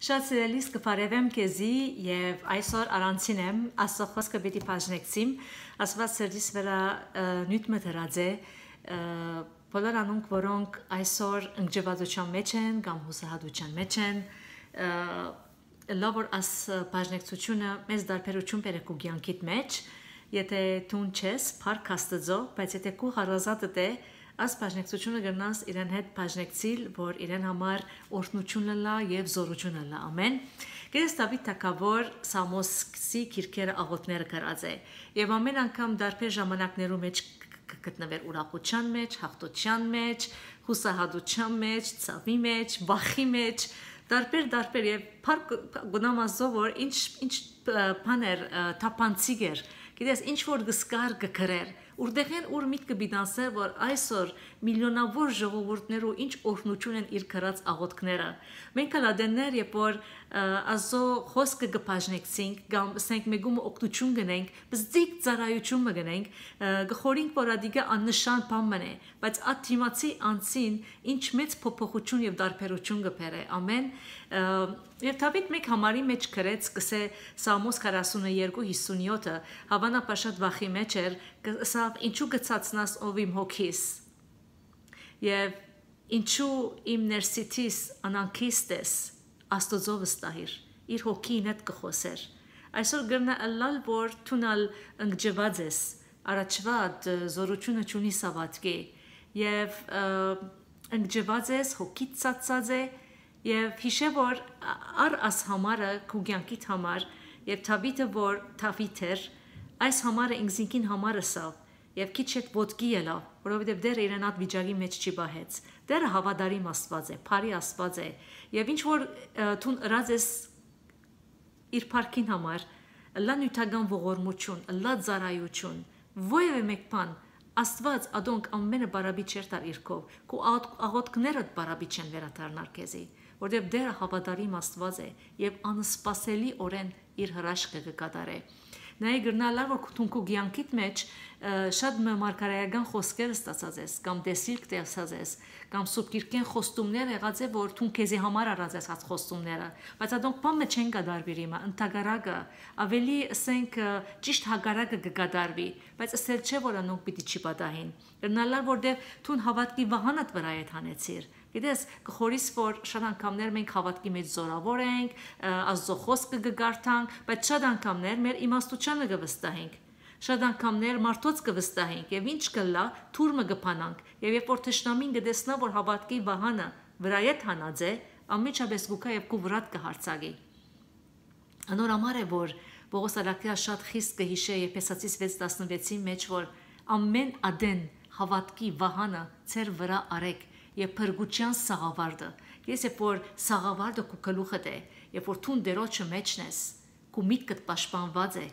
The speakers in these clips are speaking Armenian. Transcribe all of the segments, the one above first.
Շատ սիրելիս կփարևեմ քեզի եւ այսօր առանցին եմ աստծո խոսքը պիտի բաժնեցիմ աստված սրտիս վրա նյութ մտրած է բոլոր անոնք որոնք այսօր ընկճվածության մեջ են կամ հուսահատության մեջ են լավոր աս բաժնեցությունը մեծ դարբերություն բերեք ու ցանկիտ մեջ եթե դու չես փառք աստծո բայց եթե քո հարազատը դե Աս բաժնեկցությունը գնաս իրեն հետ բաժնեկցիլ, որ իրեն համար օրհնությունը լա եւ զորությունը լա։ Ամեն։ Գերես Դավիթ Թակավոր Սամոսի քիրքերը աղոթները գրած է։ Եվ ամեն անգամ դարբեր ժամանակներում մեջ գտնվեր ուրախության մեջ, հաղթության մեջ, հուսահատության մեջ, ցավի մեջ, վախի մեջ, դարբեր դարբեր եւ փառք գնամազով որ ինչ ինչ բաներ թափանցիկ էր գիտես ինչ որ գսկար գկրեր Ուրդեղեն ուր միտքը բիդանսը որ այսօր միլիոնավոր ժողովուրդներու ինչ օրհնություն են իր քրած աղոթքները։ Մենք հլադեններ երբ որ ազո խոսքը գբաժնեցինք, կամ ասենք մեգում օգնություն գնենք, բզիկ ծառայություն մգնենք, գխորինք որ ադիգա աննշան բան մնե, բայց ատ թիմացի անցին ինչ մեծ փոփոխություն եւ դարբերություն գբերե։ Ամեն Եվ Դավիթ մեկ համարի մեջ գրեց, կսե Սամոս 42:57-ը, հավանաբար շատ վախի մեջ էր, սա ինչու գծածնաս ով իմ հոգիս։ Եվ ինչու իմ ներսիտիս անանքիստես աստծո վստահիր, իր հոգին հետ կխոսեր։ Այսօր գրնա ըլլալ որ թունալ ընկճված ես, առաջվա զորությունը ճունի սավատկի եւ ընկճված ես, հոգիդ ծածած է, Եվ հիշե որ առ աս համարը քուգյանքիդ համար եւ Թավիթը որ Թավիթ էր այս համարը ինքնին համարը սա եւ քիչ շատ ոտքի ելավ, որովհետեւ դեռ իրեն այդ վիճակի մեջ չի բահեց։ Դեռ հավատարիմ Աստված է, բարի Աստված է։ Եվ ինչ որ ցուն ըրած ես իր парքին համար, լա նյութական ողորմություն, լա ծարայություն, ովևէ մեկ բան Աստված ադոնք ամենը բարաբի չեր տար իրքով, քո աղոտքներդ բարաբի չեն վերադառնար քեզի, որտեղ դեռ հավատարիմ Աստված է եւ անսպասելի օրեն իր հրաշքը կկատարե։ կկ Նայ գրնալար որ քունքու գյանքիդ մեջ շատ մարգարեական խոսքեր ստացած ես կամ դեսիլք տեսած ես կամ սուրբ գիրքեն խոստումներ եղած է որ թուն քեզի համար առած ես հաց խոստումները բայց ադոնք բամը չեն գդարվի իմա ընտագարակը ավելի ասենք ճիշտ հագարակը կգադարվի բայց ասել չէ որ անոնք պիտի չի պատահին գրնալար որտեղ թուն հավատքի վահանդ վրա է թանեցիր Գիտես, կխորիս որ շատ անգամներ մենք հավատքի մեջ զորավոր ենք, ազո խոսքը կգարտանք, բայց շատ անգամներ մեր իմաստությանը կվստահենք։ Շատ անգամներ մարդոց կվստահենք եւ ինչ կլա, թուրմը կփանանք։ Եվ երբ որ թշնամին կդեսնա, որ հավատքի վահանը թանած է, ամիջապես գուկա եւ կուվրատ կհարցակի։ Անոր համար է որ Պողոս Արաքյա շատ խիստ կհիշե Եփեսացիս 6:16-ի մեջ, որ ամեն ադեն հավատքի վահանը ծեր վրա արեք եւ փրկության սաղավարտը։ Ես երբ որ սաղավարտը քու գլուխդ է, երբ որ թուն դերոջը մեջն ես, քու միտքդ պաշտպանված է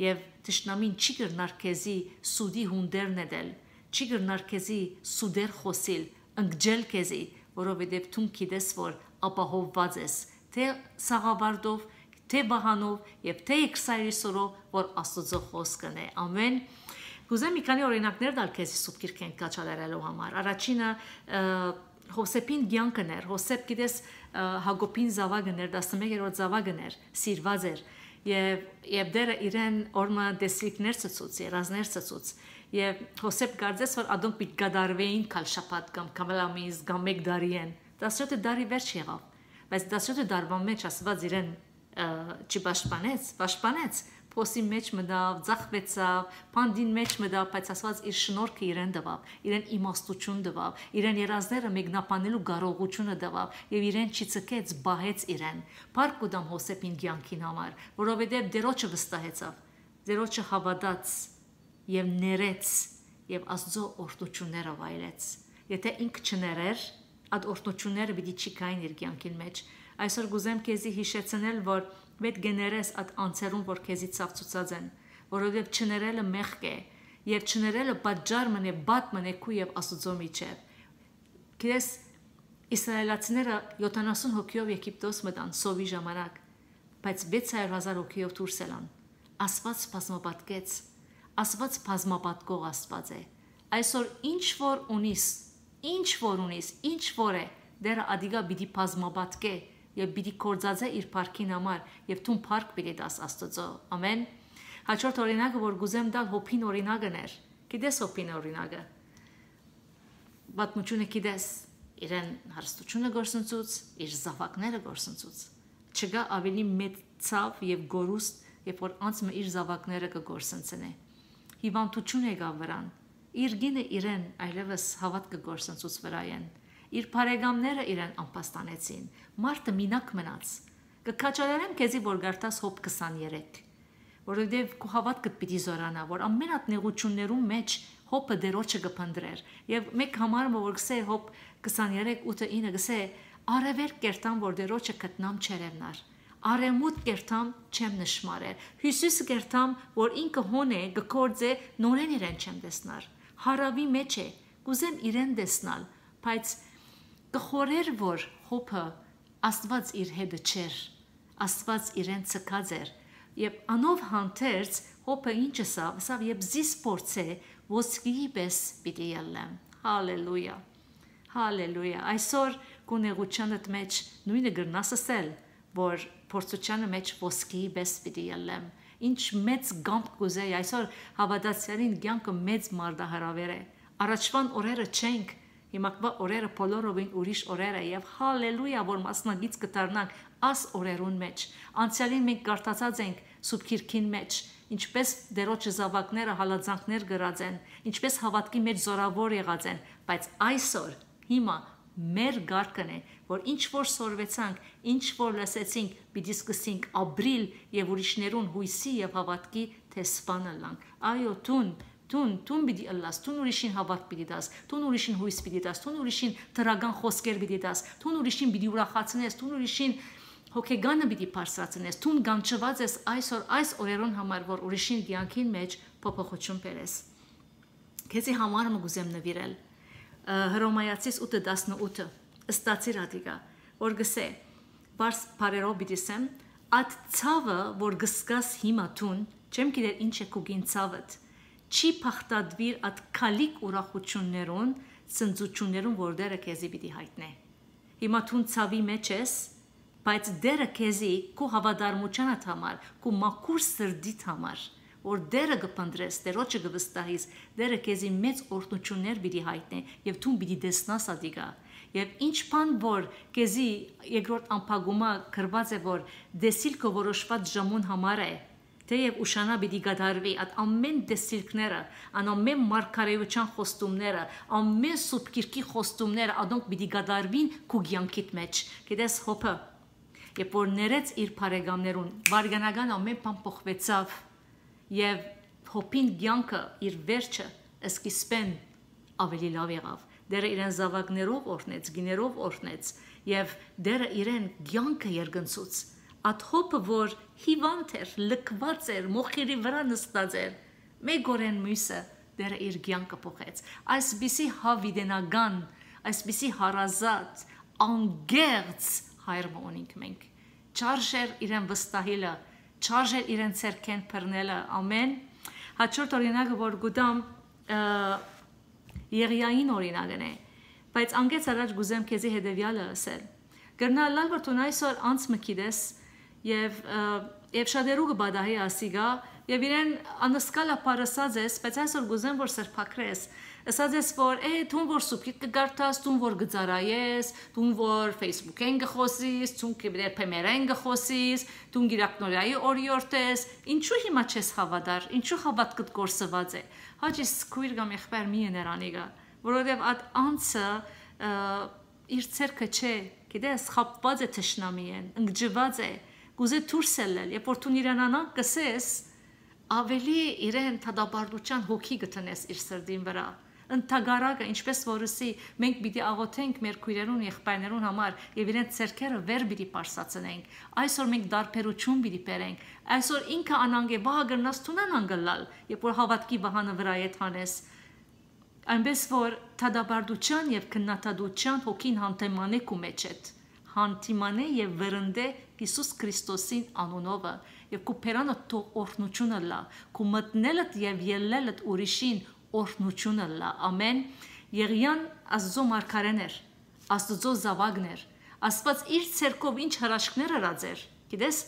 եւ ճշնամին չի գրնար քեզի սուդի հունդեր նետել, չի գրնար քեզի սուդեր խոսիլ, ընկջել քեզի, որովհետեւ թուն գիտես որ ապահովված ես, թե սաղավարտով, թե բահանով եւ թե իքսայրիսորով, որ Աստծո խոսքն է։ Ամեն Կուզեմ մի քանի օրինակներ տալ քեզ սուտ քիրքեն կաչալերելու համար։ Առաջինը Հոսեփին ցանկներ, Հոսեփ գիտես Հակոբին զավագներ, 11-րդ զավագներ, սիրված էր եւ եւ դերը իրեն օրմա դեսիկներ ծծուց, երազներ ծծուց եւ Հոսեփ գարձես որ ադոն պիտ գդարվեին քալշապատ կամ կամելամիզ կամ մեկ դարիեն 17 դարի վերջ եղավ բայց 17 դարվա մեջ ասված իրեն չպաշտպանեց, պաշտպանեց փոսի մեջ մտավ, ծախվեցավ, փանդին մեջ մտավ, բայց ասված իր շնորհքը իրեն տվավ, իրեն իմաստություն տվավ, իրեն երազները մեկնաբանելու կարողությունը տվավ եւ իրեն չծկեց, բահեց իրեն։ Փառք ու դամ Հոսեփին ցանկին համար, որովհետեւ դերոջը վստահեցավ, դերոջը հավատաց եւ ներեց եւ Աստծո օրդությունները վայելեց։ Եթե ինք չներեր, այդ օրդությունները պիտի չի կային իր ցանկին մեջ։ Այսօր գուզեմ քեզի հիշեցնել, որ պետք է ներես այդ անցերուն, որ քեզի ցավծուցած են, որովհետև չներելը մեղք է, եւ չներելը պատճառ մնե բատ մնե քու եւ Աստծո միջև։ Գիտես Իսրայելացիները 70 հոգիով Եգիպտոս մտան սովի ժամանակ, բայց 600.000 հոգիով դուրս ելան։ Աստված բազմապատկեց, Աստված բազմապատկող Աստված է։ Այսօր ինչ որ ունիս, ինչ որ ունիս, ինչ որ է, դերը ադիգա պիտի բազմապատկե եւ պիտի կորցածե իր парքին համար եւ թուն парք պիտի տաս Աստծո ամեն հաջորդ օրինակը որ գուզեմ տալ հոփին օրինակն էր գիտես հոփին օրինակը պատմությունը գիտես իրեն հարստությունը գործընծուց իր զավակները գործընծուց չկա ավելի մեծ ցավ եւ գորուստ երբ որ անցը իր զավակները կգործընծնի հիվանդություն եկավ վրան իր գինը իրեն այլևս հավատքը գործընծուց վրա են իր բարեկամները իրեն անպաստանեցին մարտը մինակ մնաց կքաչալերեմ քեզի որ գարտաս հոբ 23 որովհետև քո հավատքը պիտի զորանա որ ամեն հատ նեղություններում մեջ հոպը դերոջը կփնդրեր եւ մեկ համարը որ գսե հոբ 23 8-9 գսե արևեր կերտան որ դերոջը գտնամ չերևնար արեմուտ կերտամ չեմ նշմարել հյուսիսը կերտամ որ ինքը հոն է գկործե նորեն իրեն չեմ տեսնար հարավի մեջ է կուզեմ իրեն տեսնալ բայց կխորեր որ հոփը աստված իր հետը չեր աստված իրեն ցկած էր եւ անով հանդերձ հոփը ինչը սա սա եւ զիս փորձե ոսկի պես պիտի ելնեմ հալելույա հալելույա այսօր կունեղությանդ մեջ նույնը գրնաս ասել որ փորձությանը մեջ ոսկի պես պիտի ելնեմ ինչ մեծ գամփ կուզեի այսօր հավատացյալին ցանկը մեծ մարդահրավեր է առաջվան օրերը չենք հիմա օրերը բոլորովին ուրիշ օրեր է եւ հալելույա որ մասնագից կդառնանք աս օրերուն մեջ անցյալին մենք կարդացած ենք սուբքիրքին մեջ ինչպես դերոջը զավակները հալածանքներ գրած են ինչպես հավատքի մեջ զորավոր եղած են բայց այսօր հիմա մեր գարկն է որ ինչ որ սորվեցանք, ինչ որ լսեցինք, պիտի սկսենք ապրիլ եւ ուրիշներուն հույսի եւ հավատքի տեսփանը լանք։ Այո, տուն, տուն, տուն պիտի ըլլաս, տուն ուրիշին հավատ պիտի դաս, տուն ուրիշին հույս պիտի դաս, տուն ուրիշին դրական խոսքեր պիտի դաս, տուն ուրիշին պիտի ուրախացնես, տուն ուրիշին հոգեգանը պիտի բարձրացնես, տուն գանչված ես այսօր այս օրերուն համար, որ ուրիշին կյանքին մեջ փոփոխություն բերես։ Քեզի համար մգուզեմ նվիրել Հռոմայացիս 8:18 ստացիր ադիգա որ գսե բարս բարերով բիդիսեմ at ցավը որ գսկաս հիմա տուն չեմ գիտեր ինչ է կուգին ցավդ չի փախտadvir at քալիկ ուրախություններուն ցնծություններուն որ դերը քեզի պիտի հայտնե հիմա տուն ցավի մեջ ես բայց դերը քեզի քո հավատարմության համար քո մաքուր սրդիտ համար որ դերը կփնդրես, դերոջը կվստահիս, դերը քեզի մեծ օրհնություններ պիտի հայտնե եւ դու պիտի տեսնաս ադիգա Եվ ինչ բան որ քեզի երկրորդ ամփագումը գրված է որ դեսիլքը որոշված ժամուն համար է թեև ուշանա պիտի գդարվի այդ ամեն դեսիլքները ամեն մարգարեության խոստումները ամեն սուբկիրքի խոստումները adonk պիտի գդարվին քու ցանկիտ մեջ գիտես հոփը երբ որ ներեց իր բարեկամներուն վարգանական ամեն բան փոխվեցավ եւ հոփին ցանկը իր վերջը սկիզբեն ավելի լավ եղավ դերը իրեն զավակներով օրհնեց, գիներով օրհնեց եւ դերը իրեն ցանկը երգնցուց աթոփը որ հիվանդ էր, լքված էր, մոխիրի վրա նստած էր, մեգորեն մյուսը դերը իր ցանկը փոխեց։ Այսպիսի հավիդենական, այսպիսի հարազատ, անգերց հայր մոնինք մենք։ Չարժեր իրեն վստահելը, չարժեր իրեն ցերքեն բռնելը, ամեն։ Հաջորդ օրինակը որ գուտամ Եղիային օրինակն է, բայց անգեց առաջ գուզեմ քեզի հետևյալը ասել։ Գրնալ լալ որ տուն այսօր անց մկիդես եւ եւ շատերու կբադահի ասիգա եւ իրեն անսկալա parasած ես, բայց այսօր գուզեմ որ սրփակրես։ Ասած ես որ է դու որ սուպի կգարտաս, դու որ գծարայես, դու որ Facebook-են գխոսիս, դու կբեր փեմերեն գխոսիս, դու գիրակնորայի օրիորտես, ինչու հիմա չես հավատար, ինչու հավատքդ կորսված է հաջի սկույր կամ եղբայր մի եներանիգա, որովհետև այդ անցը իր ցերկը չէ, գիտես, խապված է թշնամի են, ընկճված է, գուզե դուրս ելել, երբ որ դու իրանանա կսես, ավելի իրեն թադաբարդության հոգի գտնես իր սրդին վրա ընդհանրակը ինչպես որսի մենք պիտի աղոթենք մեր քույրերուն եղբայրներուն համար եւ իրենց ցերքերը վեր պիտի པարսացնենք այսօր մենք դարբերություն պիտի բերենք այսօր ինքը անանգե վահ գրնաս տունան անգլալ երբ որ հավատքի վահանը վրա է թանես այնպես որ թադաբարդության եւ քննադատության հոգին հանդեմանե կու մեջ է հանդիմանե եւ վրընդե Հիսուս Քրիստոսին անունովը եւ կու փերանը թո օրնությունը լա կու մտնելդ եւ ելլելդ ուրիշին օրհնությունը լա ամեն Եղիան Աստծո մարգարեն էր Աստծո զավակն էր Աստված իր ցերկով ինչ հրաշքներ արած էր։ Գիտես,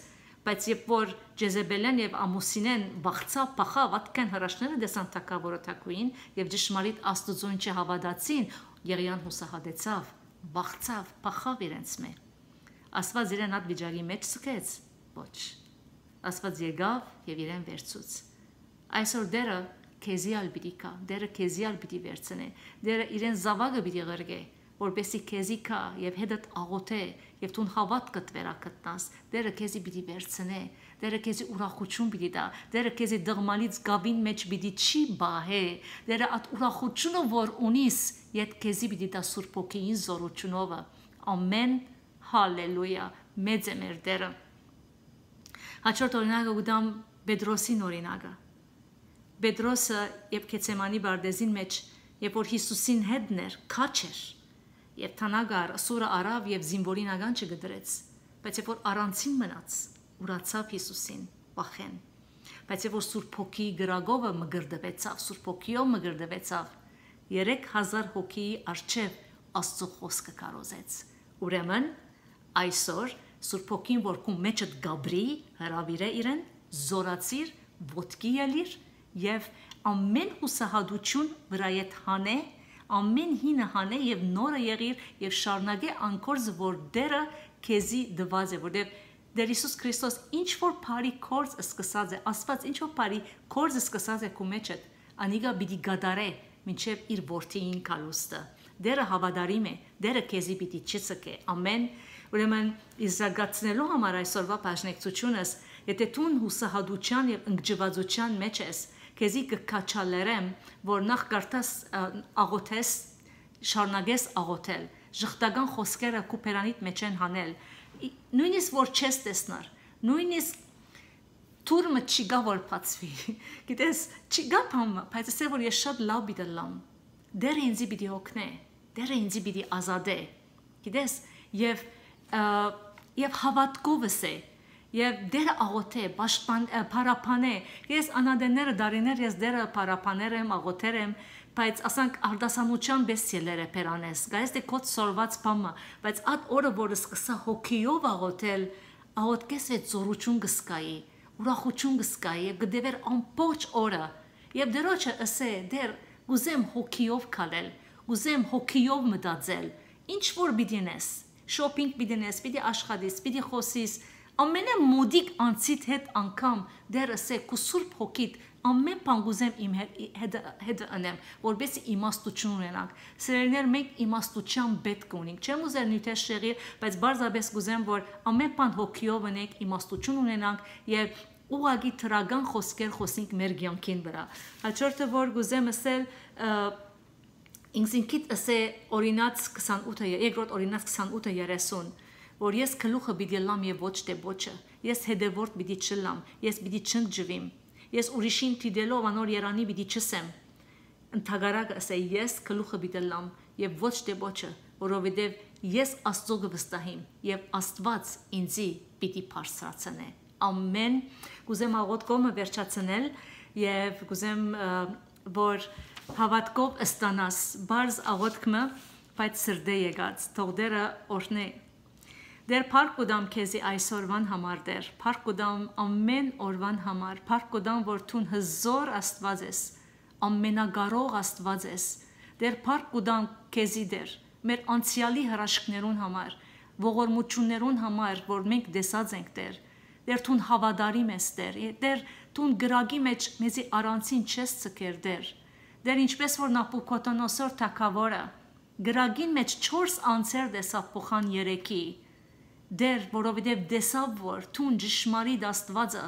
բայց երբ որ Ջեզեբելեն եւ Ամուսինեն վախցավ, փախավ, ատկան հրաշքները դեսան թակավորը թակուին եւ ճշմարիտ Աստուծուն չհավատացին, Եղիան հուսահատեցավ, վախցավ, փախավ իրենց մե։ Աստված իրեն այդ վիճակի մեջ սկեց։ Ոչ։ Աստված եկավ եւ իրեն վերցուց։ Այսօր դերը քեզի ալ պիտի կա, դերը քեզի ալ պիտի վերցնե, դերը իրեն զավակը պիտի ղրգե, որբեսի քեզի կա եւ հետդ աղոթե եւ տուն հավատքդ վերակտնաս դերը քեզի պիտի վերցնե դերը քեզի ուրախություն պիտի տա դերը քեզի դղմալից գավին մեջ պիտի չի բահե դերը at ուրախությունը որ ունիս իդ քեզի պիտի տա սուրբ ոգին զորությունով ամեն հալելույա մեծ է մեր դերը հաջորդ օրինակը գտամ Պետրոսին օրինակը Պետրոսը եւ Քեցեմանի բարդեզին մեջ երբ որ Հիսուսին հետներ քաչեր Եվ Թանագար սուրը արավ եւ զինվորին ագան չգդրեց, բայց երբ որ առանցին մնաց, ուրացավ Հիսուսին, պախեն։ Բայց երբ որ Սուրբ Հոգի գրագովը մգրդվեցավ, Սուրբ Հոգիով մգրդվեցավ, 3000 հոգիի արչև Աստծո խոսքը կարոզեց։ Ուրեմն այսօր Սուրբ Հոգին որքուն մեջը գաբրի հravirե իրեն զորացիր ոտքի ելիր եւ ամեն հուսահատություն վրայետ հանե ամեն հինը հանե եւ նորը եղիր եւ շարունակե անկորձ որ դերը քեզի դված է որտեւ Դեր Հիսուս Քրիստոս ինչ որ բարի կորձ սկսած է, Աստված ինչ որ բարի կորձ սկսած է քո մեջը, անիգա պիտի գադարե մինչև իր որդիին կալուստը։ Դերը հավադարիմ է, դերը քեզի պիտի չցկե։ Ամեն։ Ուրեմն իզրագացնելու համար այսօրվա բաժնեկցությունս, եթե տուն հուսահատության եւ ընկճվածության մեջ ես, քեզի կքաչալերեմ, որ նախ կարդաս աղոթես, շարունակես աղոթել, ժխտական խոսքերը կուպերանիտ մեջ են հանել, նույնիսկ որ չես տեսնար, նույնիսկ թուրմը չի գա որ բացվի։ Գիտես, չի գա բամը, բայց ասե որ ես շատ լավ բիդը լամ։ Դերը ինձի պիտի օգնե, դերը ինձի պիտի ազատե։ Գիտես, եւ եւ հավատքովս է, եւ դերը աղոթե, պաշտպան, փարապանե։ Ես անադենները դարիներ ես դերը փարապաներ եմ, աղոթեր եմ, բայց ասանք արդասանության բեսելերը պերանես։ Գայս դե կոտ սորված բամը, բայց այդ օրը որը սկսա հոգիով աղոթել, աղոթքես է ծորություն գսկայի, ուրախություն գսկայի եւ գդեվեր ամբողջ օրը։ Եվ դերոջը ասե դեր ուզեմ հոգիով քալել, ուզեմ հոգիով մտածել։ Ինչ որ պիտինես, շոփինգ պիտինես, պիտի աշխատես, պիտի խոսես, ամենամոդիկ անցիդ հետ անգամ դերս է կու սուրբ հոգիտ ամեն բան գուզեմ իմ հետ հետ անեմ որբես իմաստություն ունենանք սերներ մենք իմաստության պետք ունենք չեմ ուզել նյութեր շեղիր բայց բարձրապես գուզեմ որ ամեն բան հոգիով ունենք իմաստություն ունենանք եւ ուղագի թրագան խոսքեր խոսենք մեր ցանկին վրա հաջորդը որ գուզեմ ասել ինքսինքիդ ասե օրինաց 28-ը երկրորդ օրինաց 28-ը 30 որ ես գլուխը պիտի լամ եւ ոչ թե ոչը, ես հետևորդ պիտի չլամ, ես պիտի չընկճվիմ, ես ուրիշին դիդելով անոր Երանի պիտի չսեմ։ Ընթագարակը ասե ես գլուխը պիտի լամ եւ ոչ թե ոչը, որովհետեւ ես Աստծո գվստահիմ եւ Աստված ինձի պիտի բարձրացնե։ Ամեն կուզեմ աղոթքոմը վերջացնել եւ կուզեմ որ հավատքով ստանաս բարձ աղոթքը բայց սրդե եկած թող դերը օրնե Դեր փառք կուդամ քեզի այսօրվան համար դեր, փառք կուդամ ամեն օրվան համար, փառք կուդամ որ ցուն հզոր Աստված ես, ամենագարող Աստված ես։ Դեր փառք կուդամ քեզի դեր, մեր անցյալի հրաշքներուն համար, ողորմություններուն համար, որ մենք դեսած ենք դեր։ Դեր ցուն հավադարիմ ես դեր, դեր ցուն գրագի մեջ մեզի առանցին չես ցկեր դեր։ Դեր ինչպես որ Նապուկոտոնոսոր թակավորը գրագին մեջ 4 անցեր դեսավ փոխան 3-ի դեր, որովհետև դեսավ որ թուն ճշմարիտ Աստվածը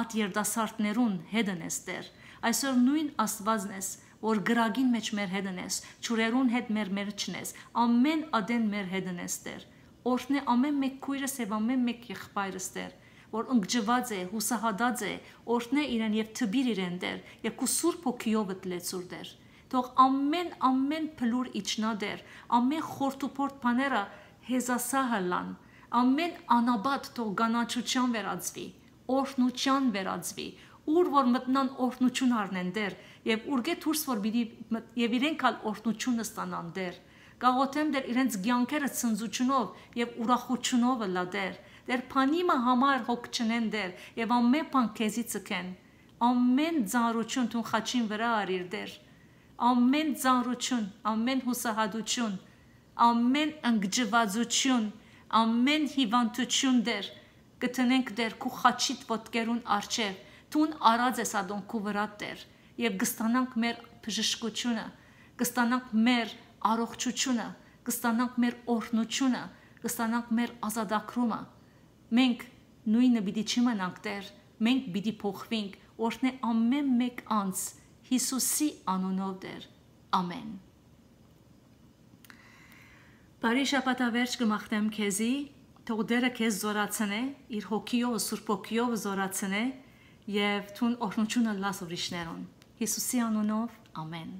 at երդասարտներուն հետն ես դեր։ Այսօր նույն Աստվածն ես, որ գրագին մեջ մեր հետն ես, ճուրերուն հետ մեր մեր չնես, ամեն ադեն մեր հետն ես դեր։ Օրհնե ամեն մեկ քույրս եւ ամեն մեկ եղբայրս դեր որ ընկճված է, հուսահատած է, օրհնե իրեն եւ թբիր իրեն դեր, եւ քու սուրբ հոգիով դլեցուր դեր։ Թող ամեն ամեն փլուր իջնա դեր, ամեն խորտուփորտ բաները հեզասահլան, ամեն անաբատ թող գանաչության վերածվի, օրհնության վերածվի, ուր որ մտնան օրհնություն առնեն դեր, եւ ուրգե դուրս որ բիդի եւ իրենք ալ օրհնությունը ստանան դեր։ Գաղութեմ դեր իրենց ցանկերը ցնծությունով եւ ուրախությունով լա դեր։ Դեր փանիմը համար հոգ չնեն դեր եւ ամեն բան քեզի ցկեն։ Ամեն ծանրություն դու խաչին վրա արիր դեր։ Ամեն ծանրություն, ամեն հուսահատություն, ամեն անգջվածություն, ամեն հիվանդություն դեր կտնենք դեր քու խաչիտ ոտկերուն արչև Տուն արած ես ադոն քու վրա տեր եւ կստանանք մեր բժշկությունը, կստանանք մեր առողջությունը, կստանանք մեր օրհնությունը, կստանանք մեր ազատագրումը։ Մենք նույնը պիտի չմնանք տեր, մենք պիտի փոխվենք, օրհնե ամեն մեկ անց Հիսուսի անունով դեր։ Ամեն։ Բարի շաբաթավերջ կմաղթեմ քեզի, թող դերը քեզ զորացնե, իր հոգիով, սուրբ հոգիով զորացնե եւ թուն օրհնությունը լաս ուրիշներուն։ Հիսուսի անունով ամեն։